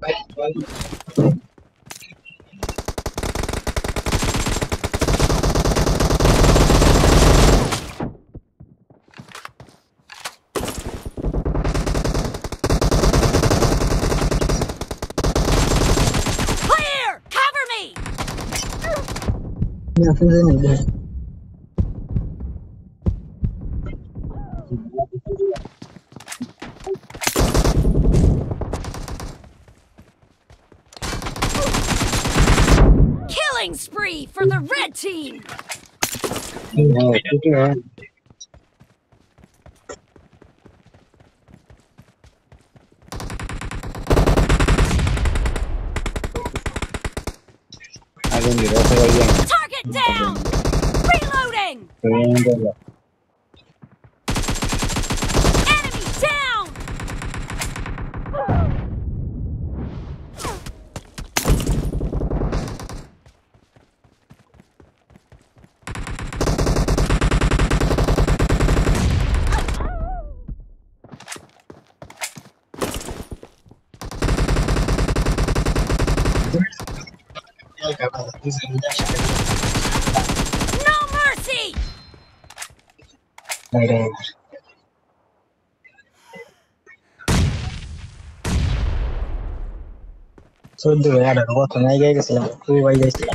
Clear! Cover me! Nhà phương dân spree for the red team! Rồi, cứ kìa. Hai bên gì đó phải gây ra. Target down! Reloading! ある。No ない。それでやだ、ロボットないがですよ。風はいですよ。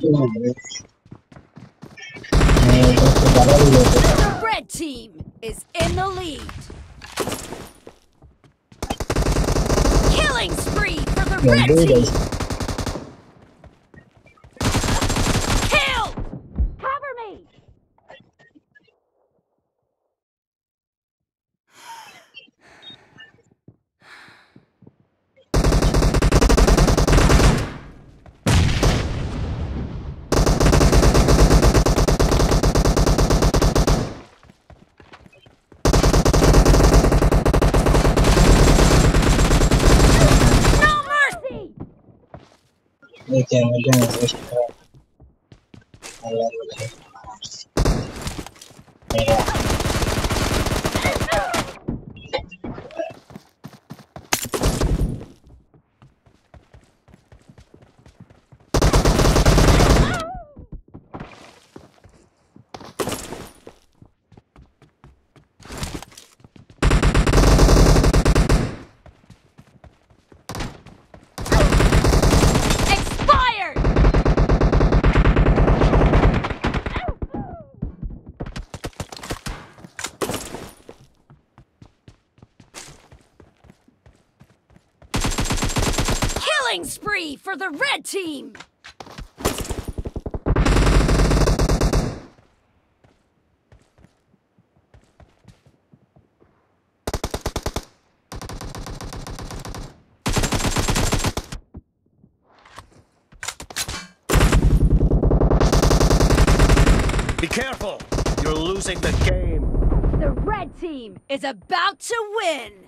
うん The red team is in the lead. Killing spree for the red team. Again, we're doing this crap. I love it. Yeah. Killing spree for the red team! Be careful, you're losing the game. The red team is about to win!